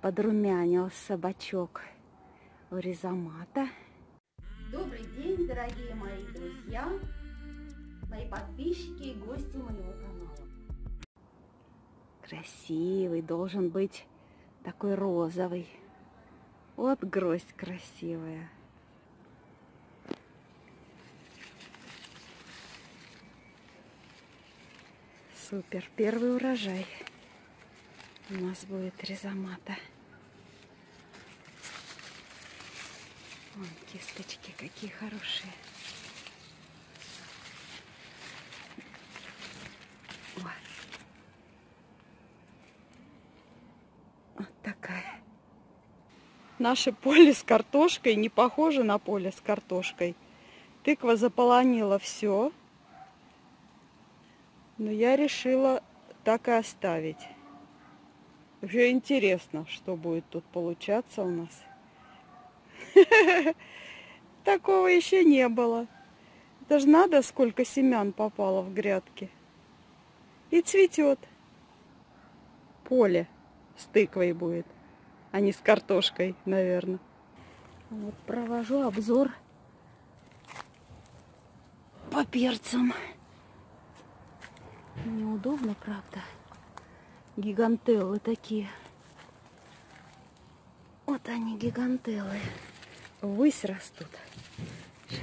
подрумянился бачок у ризомата. Добрый день, дорогие мои друзья, мои подписчики и гости моего канала. Красивый, должен быть такой розовый. Вот гроздь красивая. Супер, первый урожай у нас будет ризомата. Вон кисточки какие хорошие. Вот. такая. Наше поле с картошкой не похоже на поле с картошкой. Тыква заполонила все. Но я решила так и оставить. Уже интересно, что будет тут получаться у нас. Такого еще не было. Это же надо, сколько семян попало в грядки. И цветет. Поле с тыквой будет, а не с картошкой, наверное. Вот провожу обзор по перцам. Неудобно, правда гигантеллы такие. Вот они, гигантеллы. Высь растут. Сейчас.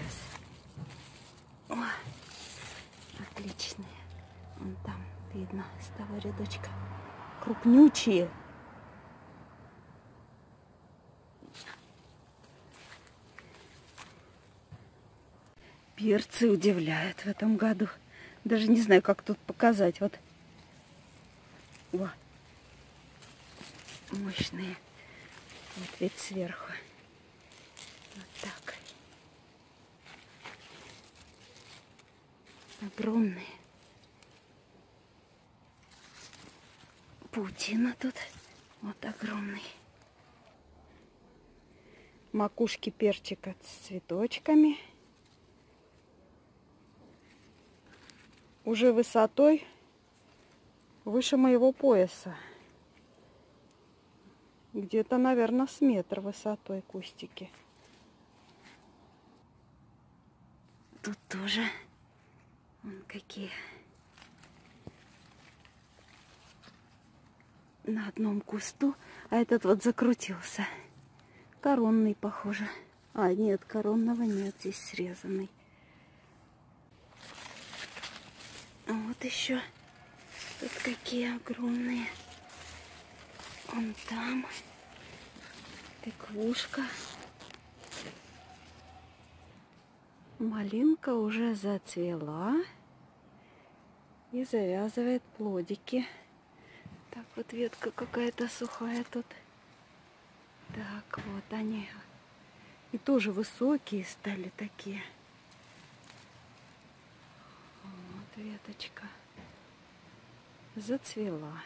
О, отличные. Вон там видно с того рядочка. Крупнючие. Перцы удивляют в этом году. Даже не знаю, как тут показать. Вот о, мощные. Вот вид сверху. Вот так. Огромные. Паутина тут. Вот огромный. Макушки перчика с цветочками. Уже высотой выше моего пояса. Где-то, наверное, с метр высотой кустики. Тут тоже вон какие. На одном кусту, а этот вот закрутился. Коронный, похоже. А, нет, коронного нет, здесь срезанный. А вот еще Тут какие огромные. Вон там тыквушка. Малинка уже зацвела и завязывает плодики. Так, вот ветка какая-то сухая тут. Так, вот они. И тоже высокие стали такие. Вот веточка зацвела.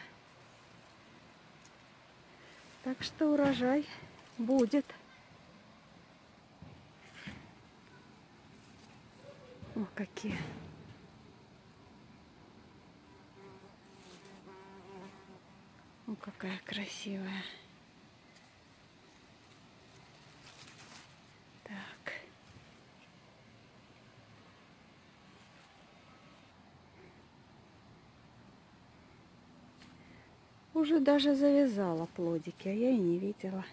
Так что урожай будет. О, какие. О, какая красивая. Уже даже завязала плодики, а я и не видела.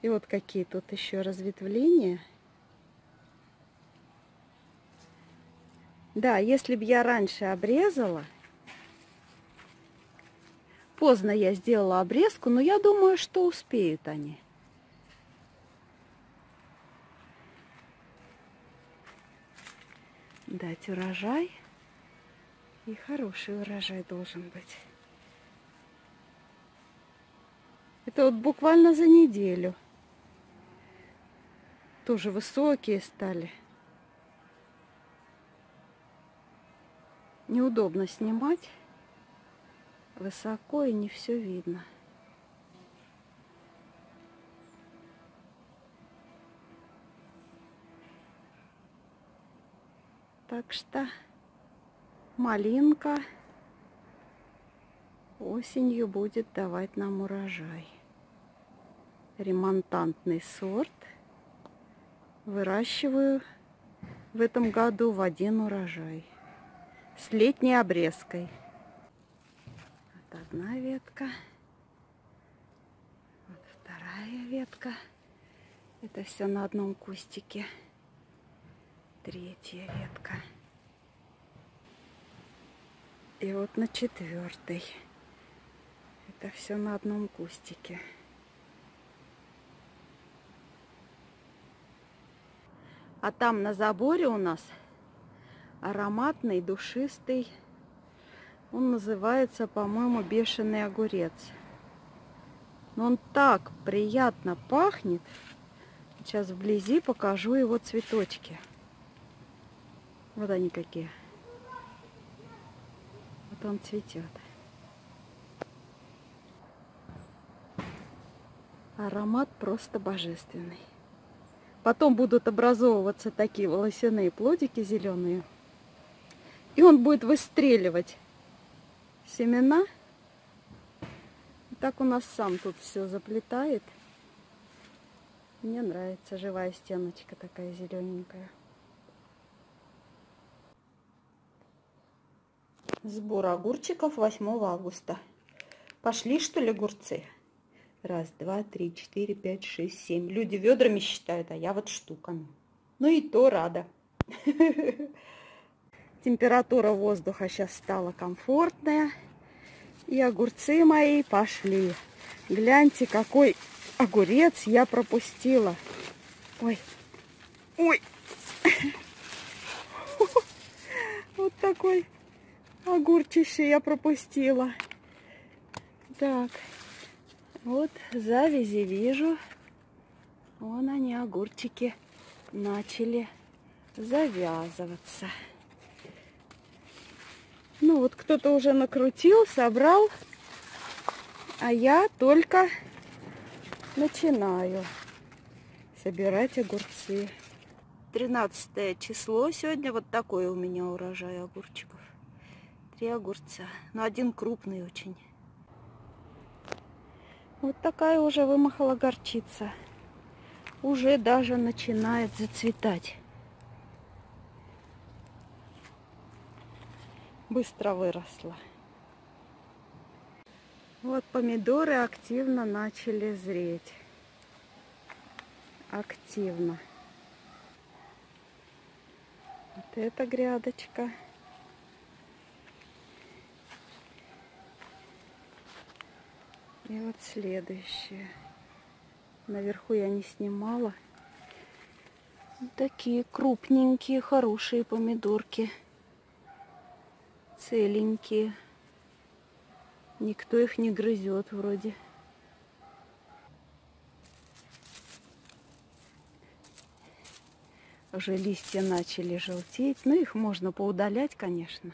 И вот какие тут еще разветвления. Да, если бы я раньше обрезала, поздно я сделала обрезку, но я думаю, что успеют они. Дать урожай. И хороший урожай должен быть. Это вот буквально за неделю. Тоже высокие стали. Неудобно снимать. Высоко и не все видно. Так что малинка осенью будет давать нам урожай. ремонтантный сорт. Выращиваю в этом году в один урожай. С летней обрезкой. Вот одна ветка. Вот вторая ветка. Это все на одном кустике. Третья ветка. И вот на четвертой. Это все на одном кустике. А там на заборе у нас ароматный, душистый. Он называется, по-моему, бешеный огурец. Но он так приятно пахнет. Сейчас вблизи покажу его цветочки. Вот они какие. Вот он цветет. Аромат просто божественный. Потом будут образовываться такие волосяные плодики зеленые. И он будет выстреливать семена. И так у нас сам тут все заплетает. Мне нравится живая стеночка такая зелененькая. Сбор огурчиков 8 августа. Пошли, что ли, огурцы? Раз, два, три, четыре, пять, шесть, семь. Люди ведрами считают, а я вот штуками. Ну и то рада. Температура воздуха сейчас стала комфортная. И огурцы мои пошли. Гляньте, какой огурец я пропустила. Ой, ой. Вот такой огурчище я пропустила. Так. Вот завязи вижу. Вон они, огурчики, начали завязываться. Ну вот кто-то уже накрутил, собрал, а я только начинаю собирать огурцы. 13 число сегодня, вот такой у меня урожай огурчиков. Три огурца, но один крупный очень. Вот такая уже вымахала горчица. Уже даже начинает зацветать. Быстро выросла. Вот помидоры активно начали зреть. Активно. Вот эта грядочка. И вот следующее. Наверху я не снимала. Такие крупненькие, хорошие помидорки. Целенькие. Никто их не грызет вроде. Уже листья начали желтеть. Но их можно поудалять, конечно.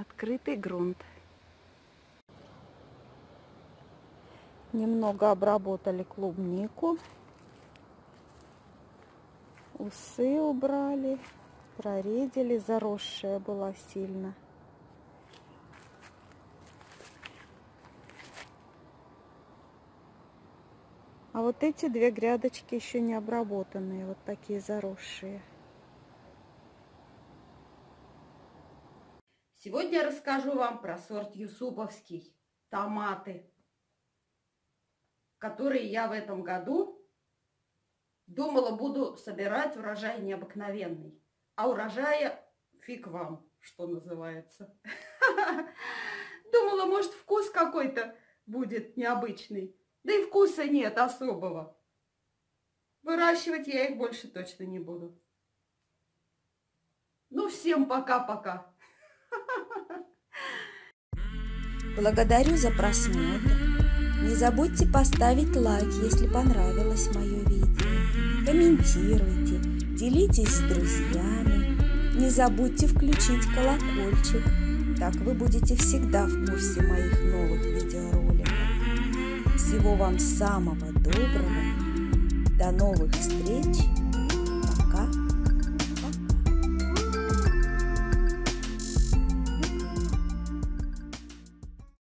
Открытый грунт. Немного обработали клубнику. Усы убрали, проредили, заросшая была сильно. А вот эти две грядочки еще не обработанные, вот такие заросшие. Сегодня я расскажу вам про сорт Юсуповский. Томаты, которые я в этом году думала буду собирать урожай необыкновенный. А урожая фиг вам, что называется. Думала, может, вкус какой-то будет необычный. Да и вкуса нет особого. Выращивать я их больше точно не буду. Ну, всем пока-пока. Благодарю за просмотр. Не забудьте поставить лайк, если понравилось мое видео. Комментируйте, делитесь с друзьями. Не забудьте включить колокольчик. Так вы будете всегда в курсе моих новых видеороликов. Всего вам самого доброго. До новых встреч.